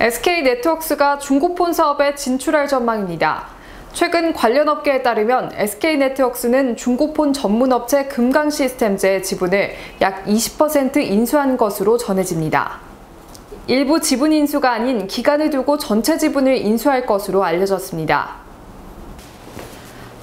SK 네트워크스가 중고폰 사업에 진출할 전망입니다. 최근 관련 업계에 따르면 SK 네트워크스는 중고폰 전문 업체 금강 시스템즈의 지분을 약 20% 인수한 것으로 전해집니다. 일부 지분 인수가 아닌 기간을 두고 전체 지분을 인수할 것으로 알려졌습니다.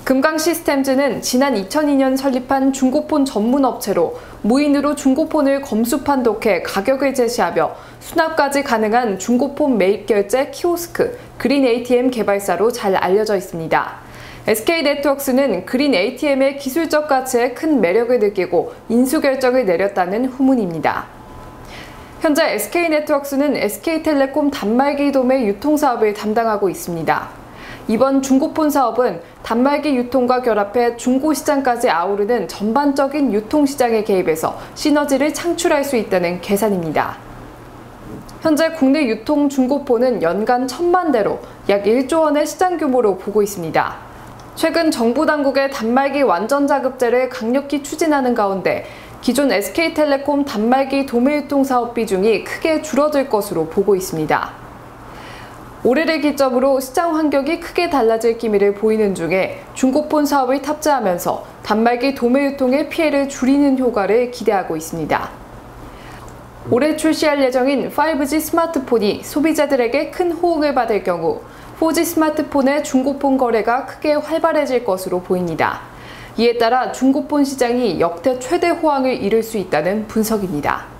금강 시스템즈는 지난 2002년 설립한 중고폰 전문 업체로 무인으로 중고폰을 검수 판독해 가격을 제시하며 수납까지 가능한 중고폰 매입 결제 키오스크 그린 ATM 개발사로 잘 알려져 있습니다. SK 네트워크스는 그린 ATM의 기술적 가치에 큰 매력을 느끼고 인수 결정을 내렸다는 후문입니다. 현재 SK 네트워크스는 SK텔레콤 단말기 도매 유통 사업을 담당하고 있습니다. 이번 중고폰 사업은 단말기 유통과 결합해 중고시장까지 아우르는 전반적인 유통시장에 개입해서 시너지를 창출할 수 있다는 계산입니다. 현재 국내 유통 중고폰은 연간 천만 대로 약 1조 원의 시장 규모로 보고 있습니다. 최근 정부 당국의 단말기 완전 자급제를 강력히 추진하는 가운데 기존 SK텔레콤 단말기 도매유통 사업 비중이 크게 줄어들 것으로 보고 있습니다. 올해를 기점으로 시장 환경이 크게 달라질 기미를 보이는 중에 중고폰 사업을 탑재하면서 단말기 도매 유통의 피해를 줄이는 효과를 기대하고 있습니다. 올해 출시할 예정인 5G 스마트폰이 소비자들에게 큰 호응을 받을 경우 4G 스마트폰의 중고폰 거래가 크게 활발해질 것으로 보입니다. 이에 따라 중고폰 시장이 역대 최대 호황을 이룰 수 있다는 분석입니다.